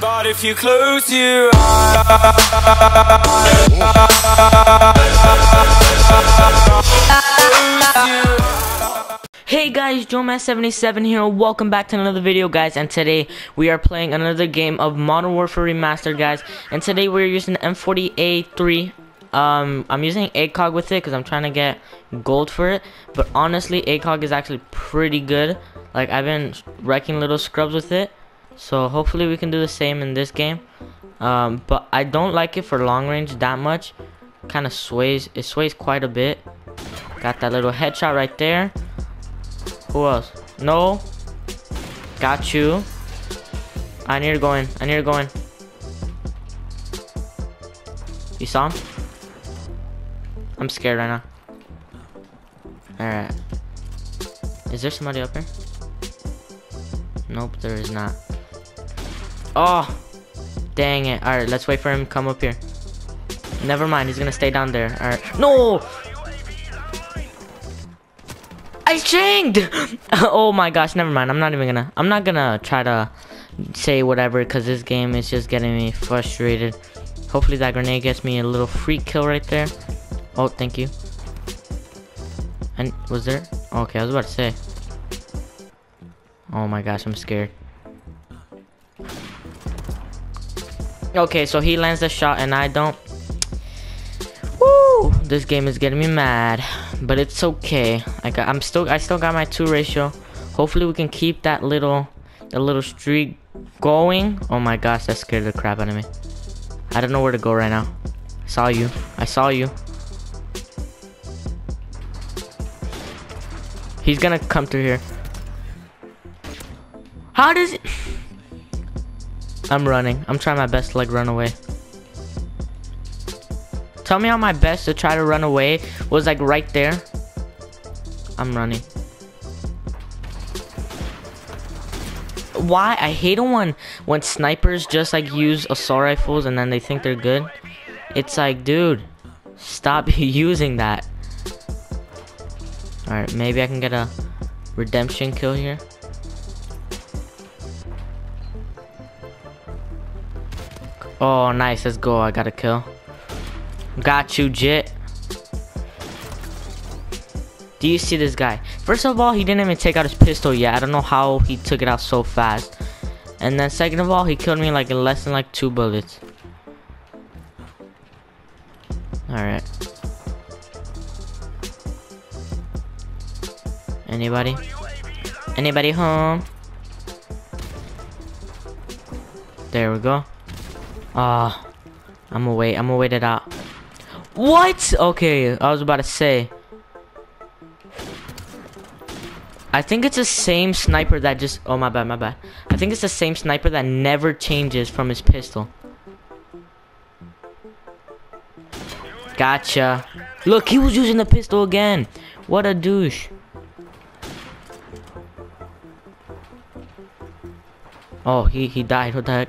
But if you close your eyes Hey guys, Joman77 here. Welcome back to another video, guys. And today we are playing another game of Modern Warfare Remastered, guys. And today we're using the M40A3. Um, I'm using ACOG with it because I'm trying to get gold for it. But honestly, ACOG is actually pretty good. Like I've been wrecking little scrubs with it. So hopefully we can do the same in this game. Um, but I don't like it for long range that much. Kind of sways. It sways quite a bit. Got that little headshot right there. Who else? No. Got you. I need to go in. I need to go in. You saw him? I'm scared right now. Alright. Is there somebody up here? Nope, there is not. Oh! Dang it. Alright, let's wait for him to come up here. Never mind, he's gonna stay down there. Alright. No! I changed! oh my gosh, never mind. I'm not even gonna. I'm not gonna try to say whatever because this game is just getting me frustrated. Hopefully that grenade gets me a little free kill right there. Oh, thank you. And was there? Okay, I was about to say. Oh my gosh, I'm scared. Okay, so he lands the shot and I don't. Woo! This game is getting me mad, but it's okay. I got, I'm still, I still got my two ratio. Hopefully, we can keep that little, the little streak going. Oh my gosh, that scared the crap out of me. I don't know where to go right now. I saw you. I saw you. He's gonna come through here. How does? I'm running. I'm trying my best to like run away. Tell me how my best to try to run away was like right there. I'm running. Why? I hate when when snipers just like use assault rifles and then they think they're good. It's like, dude, stop using that. Alright, maybe I can get a redemption kill here. Oh, nice. Let's go. I got a kill. Got you, Jit. Do you see this guy? First of all, he didn't even take out his pistol yet. I don't know how he took it out so fast. And then second of all, he killed me like in less than like two bullets. Alright. Anybody? Anybody home? There we go. Ah, uh, I'm gonna wait. I'm gonna wait it out. What? Okay, I was about to say. I think it's the same sniper that just. Oh my bad, my bad. I think it's the same sniper that never changes from his pistol. Gotcha. Look, he was using the pistol again. What a douche. Oh, he he died. What the heck?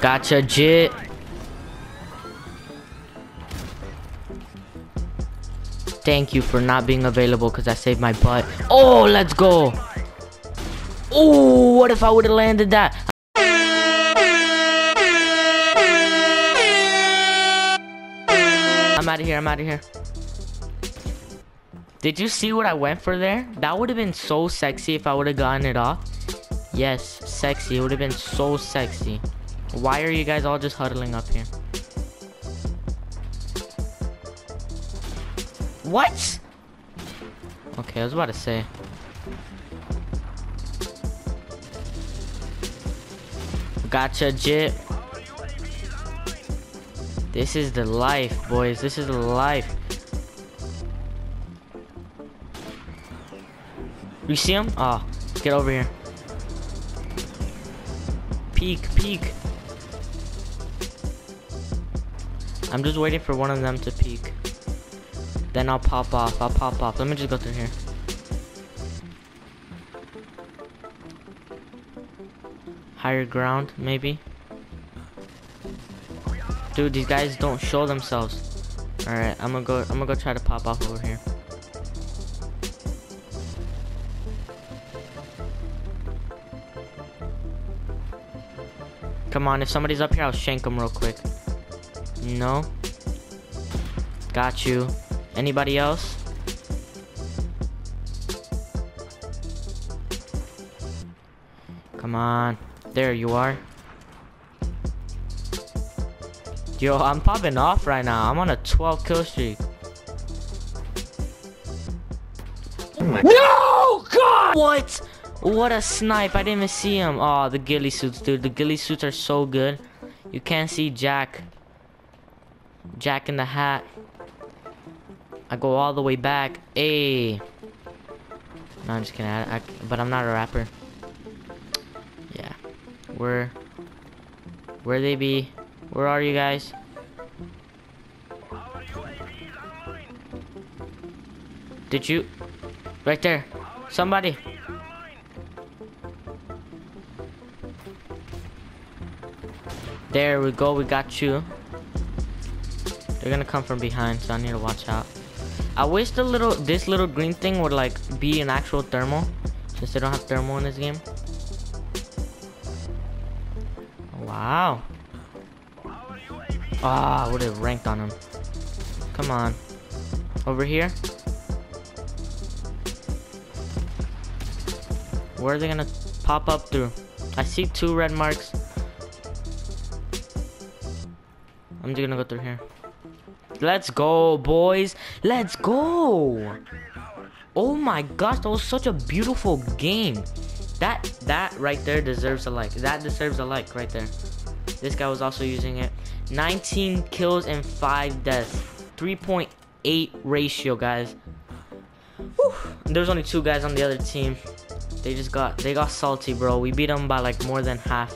Gotcha, Jit. Thank you for not being available because I saved my butt. Oh, let's go. Oh, what if I would have landed that? I'm out of here. I'm out of here. Did you see what I went for there? That would have been so sexy if I would have gotten it off. Yes, sexy. It would have been so sexy. Why are you guys all just huddling up here? What? Okay, I was about to say. Gotcha, Jit. This is the life, boys. This is the life. You see him? Oh, get over here. Peek, peek. I'm just waiting for one of them to peek. Then I'll pop off. I'll pop off. Let me just go through here. Higher ground, maybe. Dude, these guys don't show themselves. Alright, I'm gonna go I'm gonna go try to pop off over here. Come on, if somebody's up here, I'll shank them real quick. No. Got you. Anybody else? Come on. There you are. Yo, I'm popping off right now. I'm on a 12 kill streak. No! God! What? What a snipe. I didn't even see him. Oh, the ghillie suits, dude. The ghillie suits are so good. You can't see Jack. Jack in the hat. I go all the way back. Hey. No, I'm just kidding. I, I, but I'm not a rapper. Yeah. Where? Where they be? Where are you guys? Did you? Right there. Somebody. There we go. We got you. They're gonna come from behind, so I need to watch out. I wish the little this little green thing would like be an actual thermal, since they don't have thermal in this game. Wow. Ah, I would have ranked on him. Come on. Over here. Where are they gonna pop up through? I see two red marks. I'm just gonna go through here. Let's go, boys. Let's go. Oh my gosh, that was such a beautiful game. That that right there deserves a like. That deserves a like right there. This guy was also using it. 19 kills and 5 deaths. 3.8 ratio, guys. There's only two guys on the other team. They just got they got salty, bro. We beat them by like more than half.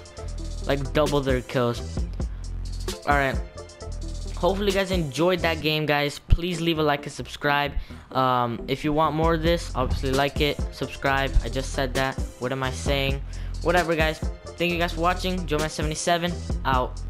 Like double their kills. Alright hopefully you guys enjoyed that game guys. Please leave a like and subscribe. Um, if you want more of this obviously like it subscribe. I just said that. What am i saying? Whatever guys. Thank you guys for watching. Joman77 out